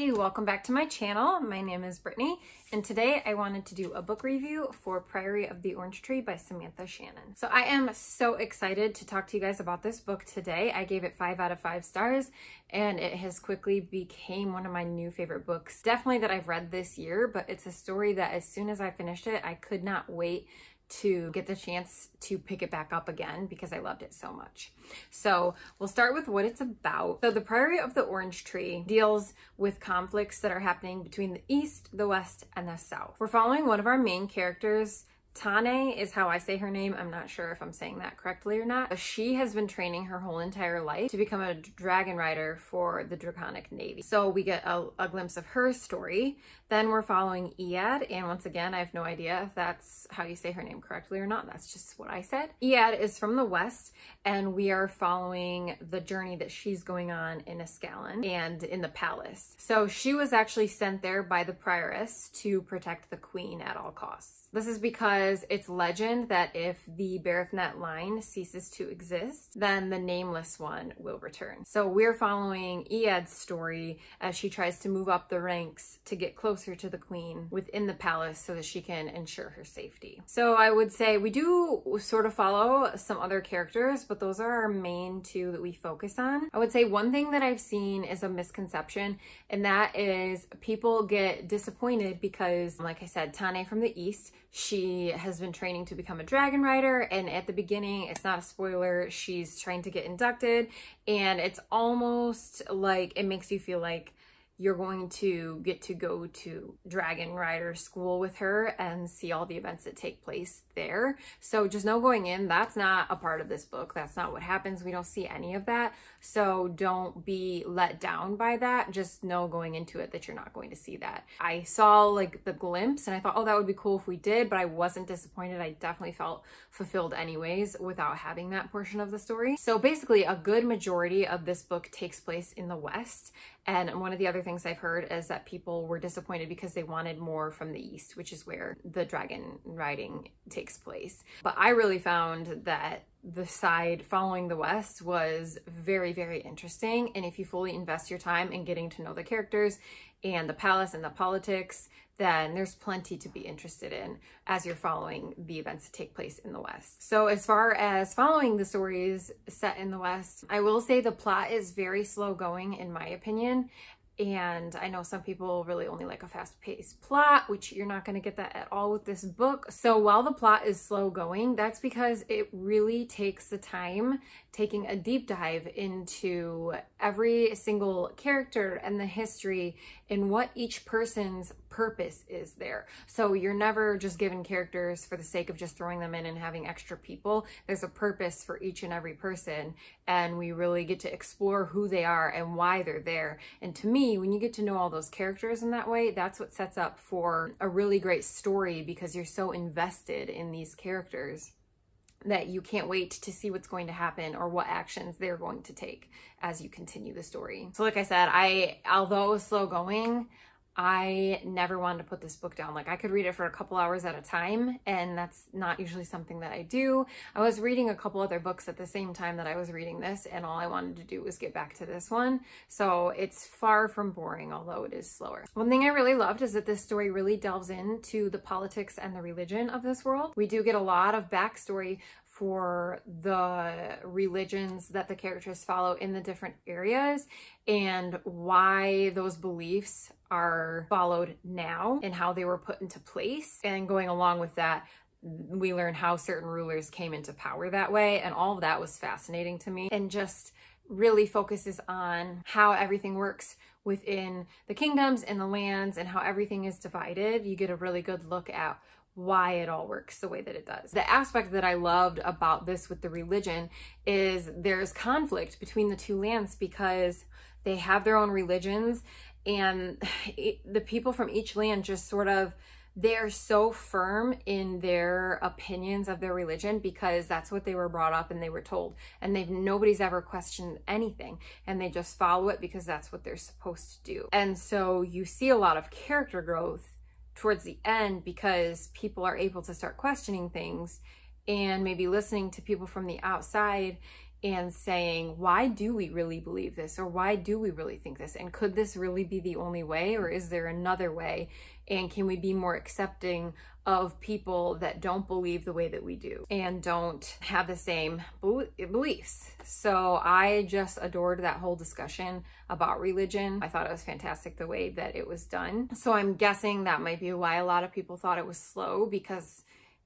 Hey, welcome back to my channel. My name is Brittany, and today I wanted to do a book review for Priory of the Orange Tree by Samantha Shannon. So I am so excited to talk to you guys about this book today. I gave it five out of five stars, and it has quickly became one of my new favorite books. Definitely that I've read this year, but it's a story that as soon as I finished it, I could not wait to get the chance to pick it back up again because I loved it so much. So we'll start with what it's about. So the Priory of the Orange Tree deals with conflicts that are happening between the East, the West, and the South. We're following one of our main characters, Tane is how I say her name. I'm not sure if I'm saying that correctly or not. She has been training her whole entire life to become a dragon rider for the Draconic Navy. So we get a, a glimpse of her story. Then we're following Ead, and once again, I have no idea if that's how you say her name correctly or not. That's just what I said. Ead is from the west, and we are following the journey that she's going on in Ascalon and in the palace. So she was actually sent there by the prioress to protect the queen at all costs. This is because it's legend that if the Berethnet line ceases to exist, then the nameless one will return. So we're following Ead's story as she tries to move up the ranks to get closer to the queen within the palace so that she can ensure her safety. So I would say we do sort of follow some other characters, but those are our main two that we focus on. I would say one thing that I've seen is a misconception, and that is people get disappointed because, like I said, Tane from the East, she has been training to become a dragon rider. And at the beginning, it's not a spoiler, she's trying to get inducted. And it's almost like it makes you feel like you're going to get to go to Dragon Rider School with her and see all the events that take place there. So just know going in, that's not a part of this book. That's not what happens. We don't see any of that. So don't be let down by that. Just know going into it that you're not going to see that. I saw like the glimpse and I thought, oh, that would be cool if we did, but I wasn't disappointed. I definitely felt fulfilled anyways without having that portion of the story. So basically a good majority of this book takes place in the West and one of the other things I've heard is that people were disappointed because they wanted more from the East, which is where the dragon riding takes place. But I really found that the side following the West was very, very interesting. And if you fully invest your time in getting to know the characters and the palace and the politics, then there's plenty to be interested in as you're following the events that take place in the West. So as far as following the stories set in the West, I will say the plot is very slow going in my opinion. And I know some people really only like a fast paced plot, which you're not going to get that at all with this book. So while the plot is slow going, that's because it really takes the time taking a deep dive into every single character and the history and what each person's purpose is there. So you're never just given characters for the sake of just throwing them in and having extra people. There's a purpose for each and every person and we really get to explore who they are and why they're there. And to me, when you get to know all those characters in that way, that's what sets up for a really great story because you're so invested in these characters that you can't wait to see what's going to happen or what actions they're going to take as you continue the story. So like I said, I although slow going, I never wanted to put this book down. Like I could read it for a couple hours at a time and that's not usually something that I do. I was reading a couple other books at the same time that I was reading this and all I wanted to do was get back to this one. So it's far from boring, although it is slower. One thing I really loved is that this story really delves into the politics and the religion of this world. We do get a lot of backstory for the religions that the characters follow in the different areas and why those beliefs are followed now and how they were put into place. And going along with that, we learn how certain rulers came into power that way. And all of that was fascinating to me and just really focuses on how everything works within the kingdoms and the lands and how everything is divided. You get a really good look at why it all works the way that it does. The aspect that I loved about this with the religion is there's conflict between the two lands because they have their own religions and it, the people from each land just sort of they're so firm in their opinions of their religion because that's what they were brought up and they were told and they've nobody's ever questioned anything and they just follow it because that's what they're supposed to do and so you see a lot of character growth towards the end because people are able to start questioning things and maybe listening to people from the outside and saying, why do we really believe this? Or why do we really think this? And could this really be the only way? Or is there another way? And can we be more accepting of people that don't believe the way that we do and don't have the same beliefs? So I just adored that whole discussion about religion. I thought it was fantastic the way that it was done. So I'm guessing that might be why a lot of people thought it was slow because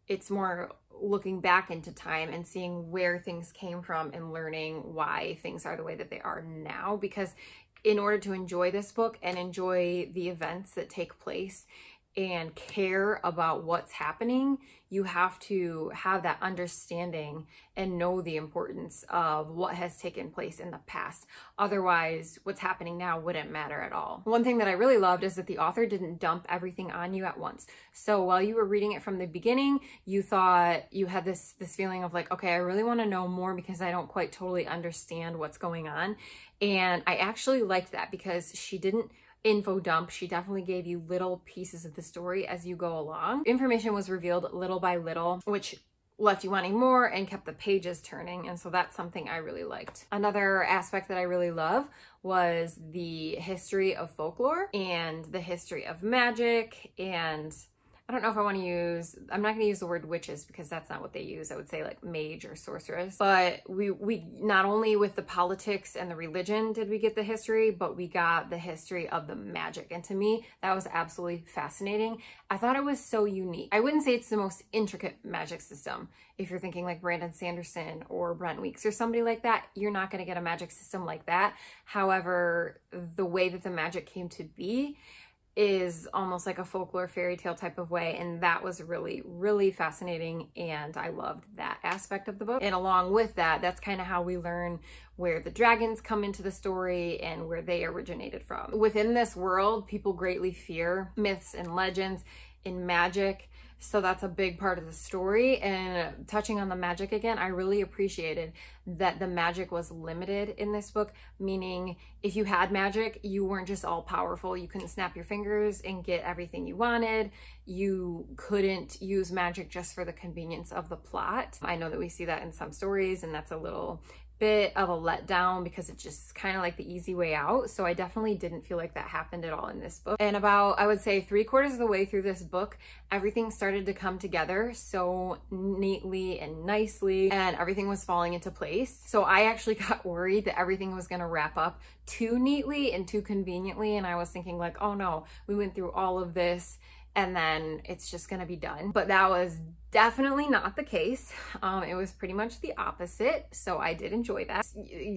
it's more looking back into time and seeing where things came from and learning why things are the way that they are now. Because in order to enjoy this book and enjoy the events that take place and care about what's happening, you have to have that understanding and know the importance of what has taken place in the past. Otherwise, what's happening now wouldn't matter at all. One thing that I really loved is that the author didn't dump everything on you at once. So while you were reading it from the beginning, you thought you had this this feeling of like, okay, I really want to know more because I don't quite totally understand what's going on. And I actually liked that because she didn't info dump. She definitely gave you little pieces of the story as you go along. Information was revealed little by little, which left you wanting more and kept the pages turning. And so that's something I really liked. Another aspect that I really love was the history of folklore and the history of magic and I don't know if I want to use, I'm not going to use the word witches because that's not what they use. I would say like mage or sorceress. But we, we, not only with the politics and the religion did we get the history, but we got the history of the magic. And to me, that was absolutely fascinating. I thought it was so unique. I wouldn't say it's the most intricate magic system. If you're thinking like Brandon Sanderson or Brent Weeks or somebody like that, you're not going to get a magic system like that. However, the way that the magic came to be, is almost like a folklore fairy tale type of way and that was really really fascinating and I loved that aspect of the book. And along with that that's kind of how we learn where the dragons come into the story and where they originated from. Within this world people greatly fear myths and legends in magic so that's a big part of the story. And touching on the magic again, I really appreciated that the magic was limited in this book, meaning if you had magic, you weren't just all powerful. You couldn't snap your fingers and get everything you wanted. You couldn't use magic just for the convenience of the plot. I know that we see that in some stories, and that's a little bit of a letdown because it's just kind of like the easy way out. So I definitely didn't feel like that happened at all in this book. And about, I would say three quarters of the way through this book, everything started to come together so neatly and nicely and everything was falling into place. So I actually got worried that everything was going to wrap up too neatly and too conveniently. And I was thinking like, oh no, we went through all of this and then it's just gonna be done. But that was definitely not the case. Um, it was pretty much the opposite. So I did enjoy that.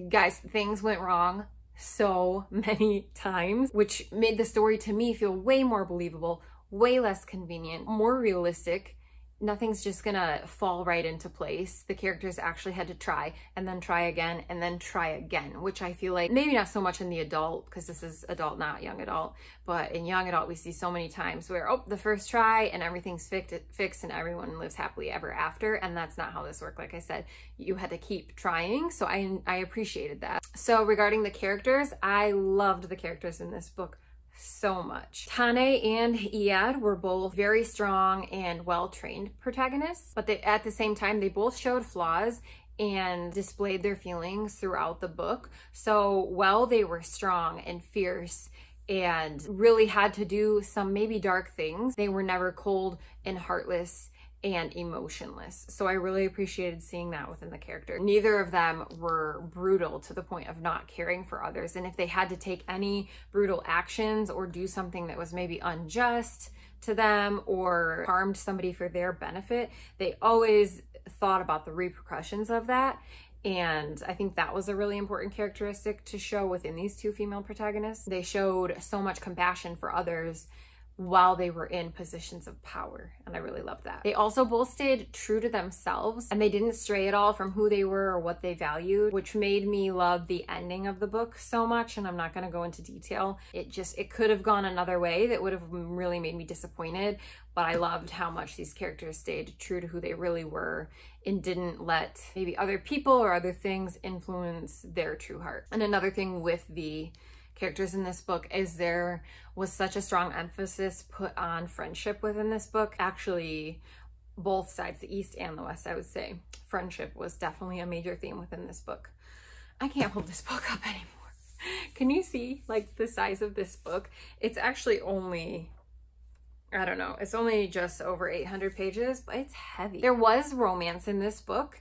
Guys, things went wrong so many times, which made the story to me feel way more believable, way less convenient, more realistic, nothing's just gonna fall right into place. The characters actually had to try and then try again and then try again, which I feel like maybe not so much in the adult because this is adult, not young adult, but in young adult, we see so many times where, oh, the first try and everything's fixed, fixed and everyone lives happily ever after. And that's not how this worked. Like I said, you had to keep trying. So I, I appreciated that. So regarding the characters, I loved the characters in this book so much. Tane and Ead were both very strong and well-trained protagonists, but they, at the same time, they both showed flaws and displayed their feelings throughout the book. So while they were strong and fierce and really had to do some maybe dark things, they were never cold and heartless and emotionless. So I really appreciated seeing that within the character. Neither of them were brutal to the point of not caring for others. And if they had to take any brutal actions or do something that was maybe unjust to them or harmed somebody for their benefit, they always thought about the repercussions of that. And I think that was a really important characteristic to show within these two female protagonists. They showed so much compassion for others while they were in positions of power. And I really love that. They also both stayed true to themselves and they didn't stray at all from who they were or what they valued, which made me love the ending of the book so much. And I'm not going to go into detail. It just, it could have gone another way that would have really made me disappointed. But I loved how much these characters stayed true to who they really were and didn't let maybe other people or other things influence their true heart. And another thing with the characters in this book is there was such a strong emphasis put on friendship within this book. Actually, both sides, the East and the West, I would say. Friendship was definitely a major theme within this book. I can't hold this book up anymore. Can you see like the size of this book? It's actually only, I don't know, it's only just over 800 pages, but it's heavy. There was romance in this book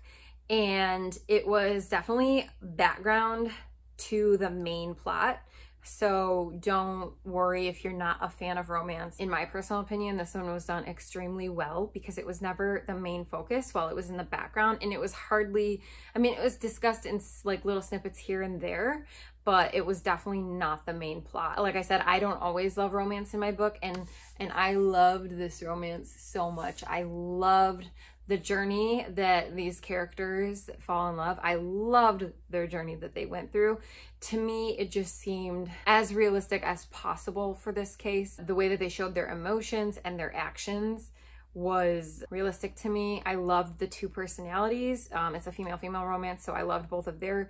and it was definitely background to the main plot. So don't worry if you're not a fan of romance. In my personal opinion, this one was done extremely well because it was never the main focus while it was in the background and it was hardly, I mean, it was discussed in like little snippets here and there, but it was definitely not the main plot. Like I said, I don't always love romance in my book and and I loved this romance so much. I loved the journey that these characters fall in love. I loved their journey that they went through. To me, it just seemed as realistic as possible for this case. The way that they showed their emotions and their actions was realistic to me. I loved the two personalities. Um, it's a female-female romance, so I loved both of their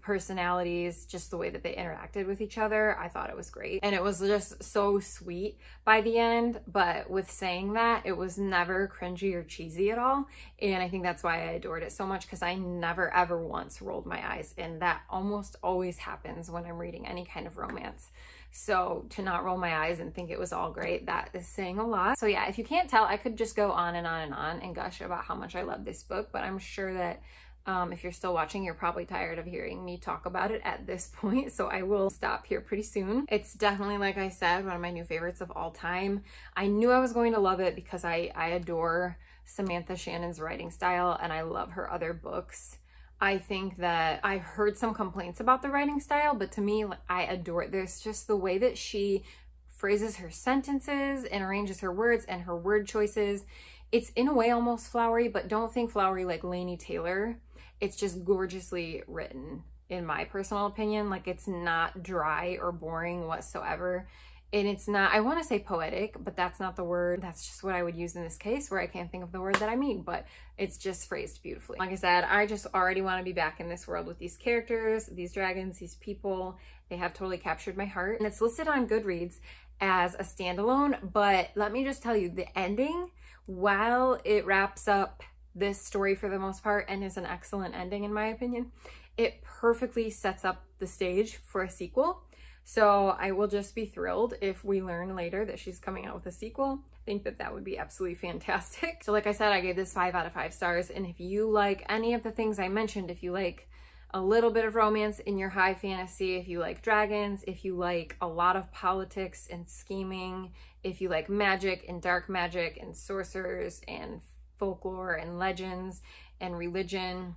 personalities, just the way that they interacted with each other. I thought it was great. And it was just so sweet by the end. But with saying that, it was never cringy or cheesy at all. And I think that's why I adored it so much because I never ever once rolled my eyes. And that almost always happens when I'm reading any kind of romance. So to not roll my eyes and think it was all great, that is saying a lot. So yeah, if you can't tell, I could just go on and on and on and gush about how much I love this book, but I'm sure that um, if you're still watching, you're probably tired of hearing me talk about it at this point, so I will stop here pretty soon. It's definitely, like I said, one of my new favorites of all time. I knew I was going to love it because I, I adore Samantha Shannon's writing style and I love her other books. I think that I've heard some complaints about the writing style, but to me, I adore it. There's just the way that she phrases her sentences and arranges her words and her word choices. It's in a way almost flowery, but don't think flowery like Laini Taylor it's just gorgeously written in my personal opinion. Like it's not dry or boring whatsoever. And it's not, I want to say poetic, but that's not the word. That's just what I would use in this case where I can't think of the word that I mean, but it's just phrased beautifully. Like I said, I just already want to be back in this world with these characters, these dragons, these people. They have totally captured my heart. And it's listed on Goodreads as a standalone, but let me just tell you, the ending, while it wraps up this story for the most part and is an excellent ending in my opinion. It perfectly sets up the stage for a sequel. So I will just be thrilled if we learn later that she's coming out with a sequel. I think that that would be absolutely fantastic. So like I said, I gave this five out of five stars. And if you like any of the things I mentioned, if you like a little bit of romance in your high fantasy, if you like dragons, if you like a lot of politics and scheming, if you like magic and dark magic and sorcerers and folklore and legends and religion,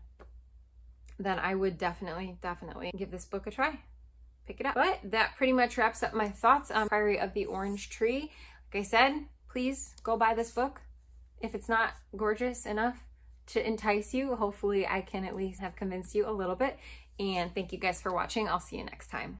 then I would definitely, definitely give this book a try. Pick it up. But that pretty much wraps up my thoughts on Priory of the Orange Tree. Like I said, please go buy this book. If it's not gorgeous enough to entice you, hopefully I can at least have convinced you a little bit. And thank you guys for watching. I'll see you next time.